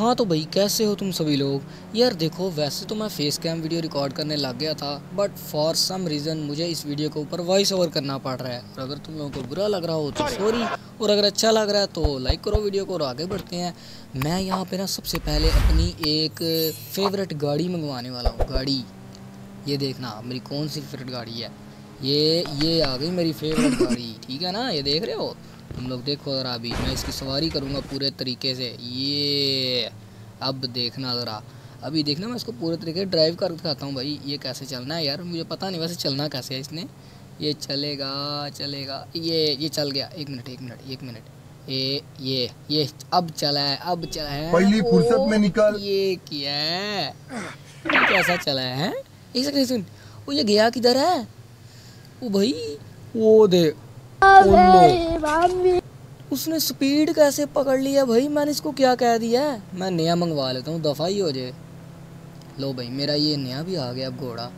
हाँ तो भाई, कैसे हो तुम सभी लोग? यार देखो, वैसे तो मैं फेस कैम वीडियो रिकॉर्ड करने लग गया था बट फॉर सम रीज़न मुझे इस वीडियो के ऊपर वॉइस ओवर करना पड़ रहा है। और अगर तुम लोगों को बुरा लग रहा हो तो सॉरी और अगर अच्छा लग रहा है तो लाइक करो वीडियो को और आगे बढ़ते हैं। मैं यहाँ पर ना सबसे पहले अपनी एक फेवरेट गाड़ी मंगवाने वाला हूँ, गाड़ी। ये देखना, मेरी कौन सी फेवरेट गाड़ी है? ये ये आ गई मेरी फेवरेट गाड़ी, ठीक है ना? ये देख रहे हो? तुम लोग देखो ज़रा अभी मैं इसकी सवारी करूँगा पूरे तरीके से। ये अब देखना ज़रा। अभी देखना मैं इसको पूरे तरीके से ड्राइव कर दिखाता हूँ भाई। ये कैसे चलना है यार? मुझे पता नहीं वैसे चलना कैसे है इसने। ये चलेगा चलेगा। ये ये चल गया। एक मिनट एक मिनट एक मिनट। ये ये ये अब चला है अब चला है। पहली फुर्सत में निकल। ये क्या है। कैसा चला है एक सेकंड सुन वो ये गया किधर है? वो भाई वो उसने स्पीड कैसे पकड़ लिया भाई? मैंने इसको क्या कह दिया है? मैं नया मंगवा लेता हूँ दफ़ा ही हो जाए। लो भाई मेरा ये नया भी आ गया अब घोड़ा।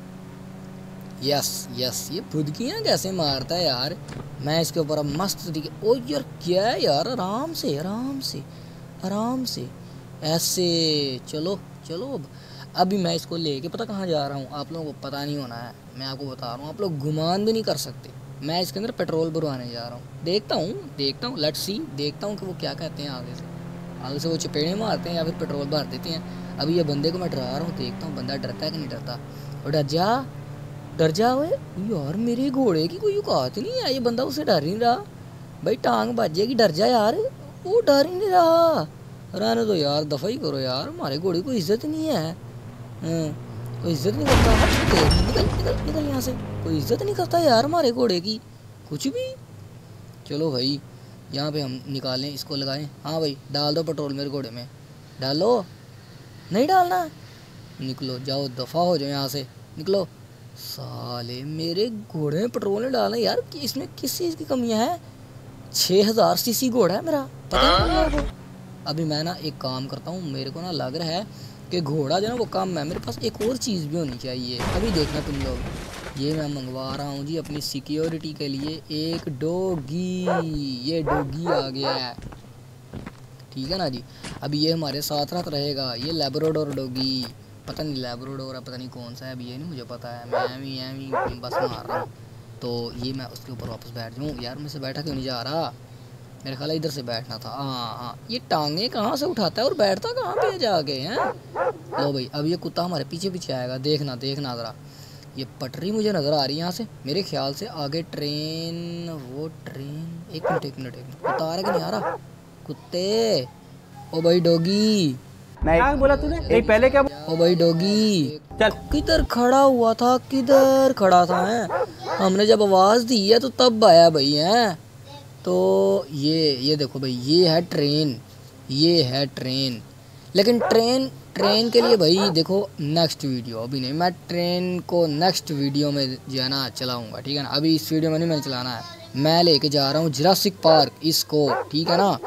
यस यस ये फुदकियाँ कैसे मारता है यार? मैं इसके ऊपर अब मस्त तरीके ओ यार क्या है यार? आराम से आराम से आराम से। ऐसे चलो चलो अब। अभी मैं इसको लेके पता कहाँ जा रहा हूँ? आप लोगों को पता नहीं होना है। मैं आपको बता रहा हूँ आप लोग गुमान भी नहीं कर सकते। मैं इसके अंदर पेट्रोल भरवाने जा रहा हूँ। देखता हूँ देखता हूँ लट सी देखता हूँ कि वो क्या कहते हैं आगे से। आगे से वो चपेड़े मारते हैं या फिर पेट्रोल भर देते हैं। अभी ये बंदे को मैं डरा रहा हूँ, देखता हूँ बंदा डरता है कि नहीं डरता। और डर जा डर जा हुए यार मेरे घोड़े की कोई औकात नहीं है, ये बंदा उसे डर नहीं रहा। भाई टांग बज जाएगी डर जा यार, वो डर ही नहीं रहा। रहने तो यार, दफ़ा ही करो यार, हमारे घोड़े को इज़्ज़त नहीं है। हाँ। कोई इज़्ज़त नहीं करता निकल निकल निकल यहाँ से। कोई इज़्ज़त नहीं करता यार हमारे घोड़े की। कुछ भी। चलो भाई यहाँ पे हम निकालें इसको लगाएँ। हाँ भाई डाल दो पेट्रोल मेरे घोड़े में। डालो। नहीं डालना। निकलो जाओ दफ़ा हो जाओ यहाँ से। निकलो। साले मेरे घोड़े में पेट्रोल नहीं डालना यार। कि इसमें किस चीज़ की कमियाँ हैं? छः हज़ार सी घोड़ा है मेरा। पता नहीं अभी मैं ना एक काम करता हूँ मेरे को ना लग रहा है कि घोड़ा जो है वो कम है। मेरे पास एक और चीज़ भी होनी चाहिए। अभी देखना तुम लोग। ये मैं मंगवा रहा हूँ जी अपनी सिक्योरिटी के लिए। एक डोगी। ये डोगी आ गया है। ठीक है ना जी? अभी ये हमारे साथ रात रहेगा। ये लेबरोडोर डोगी। पता नहीं लेबरोडोर है, पता नहीं कौन सा है। अभी ये नहीं मुझे पता है। मैं भी एम ही बस मार रहा हूँ। तो ये मैं उसके ऊपर वापस बैठ जाऊँ। यार मुझसे बैठा क्यों नहीं जा रहा? मेरे ख्याल इधर से बैठना था। हाँ हाँ। ये टांगे कहाँ से उठाता है और बैठता कहाँ पे जाके हैं? लो भाई अब ये कुत्ता हमारे पीछे पीछे आएगा। देखना देखना ज़रा। ये पटरी मुझे नज़र आ रही है यहाँ से। मेरे ख्याल से आगे ट्रेन वो ट्रेन। एक मिनट एक मिनट एक मिनट। कुत्ता आ रहा कि नहीं आ रहा? कुत्ते। ओ भाई डोगी। क्या बोला तूने? नहीं पहले क्या ओ भाई डोगी। चल। किधर खड़ा हुआ था? किधर खड़ा था है? हमने जब आवाज़ दी है तो तब आया भाई है? तो ये ये देखो भाई, ये है ट्रेन, ये है ट्रेन। लेकिन ट्रेन ट्रेन के लिए भाई देखो नेक्स्ट वीडियो अभी नहीं, मैं ट्रेन को नेक्स्ट वीडियो में जो है ना चलाऊँगा, ठीक है ना? अभी इस वीडियो में नहीं मैंने चलाना है। मैं लेके जा रहा हूँ जरासिक पार्क इसको, ठीक है ना?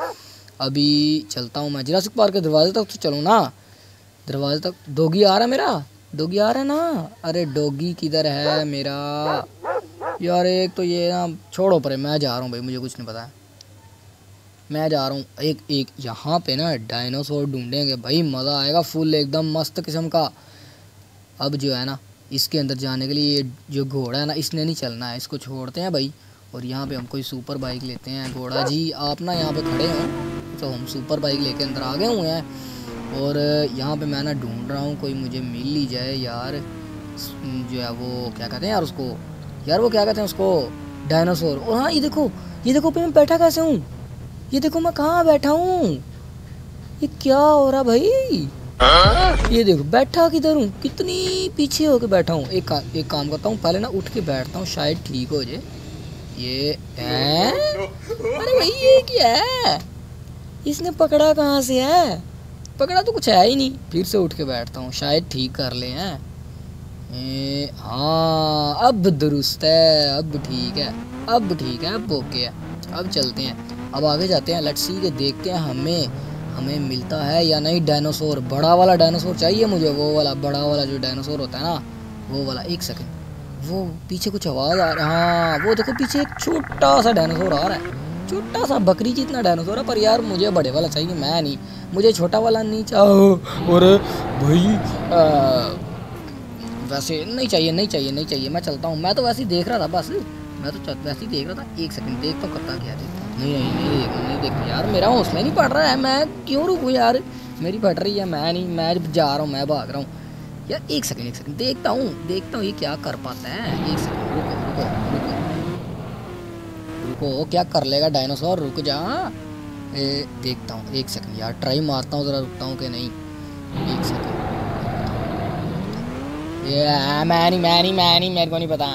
अभी चलता हूँ मैं जरासिक पार्क के दरवाजे तक तो चलूँ ना? दरवाजे तक, डोगी आ रहा है मेरा? डोगी आ रहा है ना? अरे डोगी किधर है मेरा? यार एक तो ये ना, छोड़ो परे, मैं जा रहा हूँ भाई, मुझे कुछ नहीं पता। है मैं जा रहा हूँ, एक एक, यहाँ पे ना डायनासोर ढूंढेंगे भाई, मज़ा आएगा फुल एकदम मस्त किस्म का। अब जो है ना, इसके अंदर जाने के लिए ये जो घोड़ा है ना, इसने नहीं चलना है, इसको छोड़ते हैं भाई। और यहाँ पे हम कोई सुपर बाइक लेते हैं। घोड़ा जी, आप ना यहाँ पे खड़े हो तो हम सुपर बाइक लेके अंदर आ गए हुए हैं। और यहाँ पे मैं ना ढूंढ रहा हूँ, कोई मुझे मिल ही जाए यार। जो है वो, क्या कहते हैं यार उसको? यार वो क्या कहते हैं उसको? डायनासोर और हाँ ये देखो ये देखो मैं बैठा कैसे हूँ? ये देखो मैं कहाँ बैठा हूँ? ये क्या हो रहा भाई? ये देखो बैठा किधर हूँ? कितनी पीछे होके बैठा हूँ। एक का, एक काम करता हूँ पहले ना उठ के बैठता हूँ शायद ठीक हो जाए। ये है? अरे भाई ये क्या है? इसने पकड़ा कहाँ से है? पकड़ा तो कुछ है ही नहीं। फिर से उठ के बैठता हूँ शायद ठीक कर ले हैं। हाँ। अब दुरुस्त है अब ठीक है अब ठीक है अब ओके है। अब चलते हैं। अब आगे जाते हैं। लेट्स सी के देखते हैं हमें हमें मिलता है या नहीं। डायनासोर बड़ा वाला डायनासोर चाहिए मुझे। वो वाला बड़ा वाला जो डायनासोर होता है ना वो वाला एक सेकंड वो पीछे कुछ आवाज़ आ रहा है। हाँ वो देखो पीछे एक छोटा सा डायनासोर आ रहा है। छोटा सा बकरी जितना डायनासोर है पर यार मुझे बड़े वाला चाहिए मैं नहीं। मुझे छोटा वाला नहीं चाहो और भाई आ, वैसे नहीं चाहिए नहीं चाहिए नहीं चाहिए। मैं चलता हूँ। मैं तो वैसे ही देख रहा था, बस। मैं तो वैसे ही देख रहा था। एक सेकंड देखता हूँ करता क्या देखता हूँ नहीं नहीं नहीं देख नहीं देखता यार। मेरा हौसला नहीं पड़ रहा है। मैं क्यों रुकूँ यार? मेरी फट रही है। मैं नहीं, मैं जा रहा हूँ, मैं भाग रहा हूँ। यार, एक सेकंड एक सेकंड देखता हूँ देखता हूँ ये क्या कर पाता है। एक सेकंड रुको रुको रुको। रुको, क्या कर लेगा डायनासोर? रुक जा। देखता हूँ। एक सेकंड यार, ट्राई मारता हूँ, ज़रा रुकता हूँ कि नहीं? एक सेकंड ये मैं नहीं मैं नहीं मैं नहीं मेरे को नहीं पता।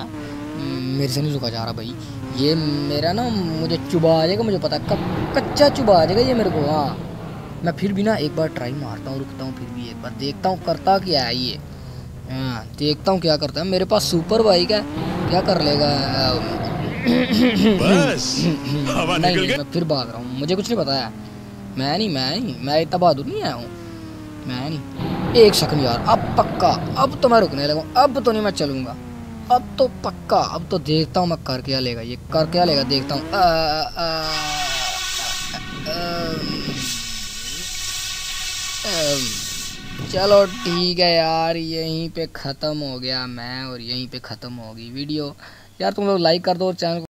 मेरे से नहीं रुका जा रहा भाई। ये मेरा ना मुझे चुबा आ जाएगा मुझे पता कब कच्चा चुबा आ जाएगा ये मेरे को हाँ। मैं फिर भी ना एक बार ट्राई मारता हूँ रुकता हूँ फिर भी एक बार। देखता हूँ करता क्या है ये। हाँ देखता हूँ क्या करता है। मेरे पास सुपर बाइक है। क्या कर लेगा? बस नहीं नहीं मैं फिर भाग रहा हूँ। मुझे कुछ नहीं पता है। मैं नहीं मैं नहीं मैं इतना बहादुर नहीं आया हूँ। मैं नहीं एक सेकंड यार, अब पक्का, अब तो मैं रुकने लगा, अब तो नहीं मैं चलूँगा। अब तो पक्का, अब तो देखता हूँ मैं कर क्या लेगा, ये कर क्या लेगा, देखता हूँ। चलो ठीक है यार, यहीं पे ख़त्म हो गया मैं और यहीं पे ख़त्म होगी वीडियो। यार तुम लोग लाइक कर दो और चैनल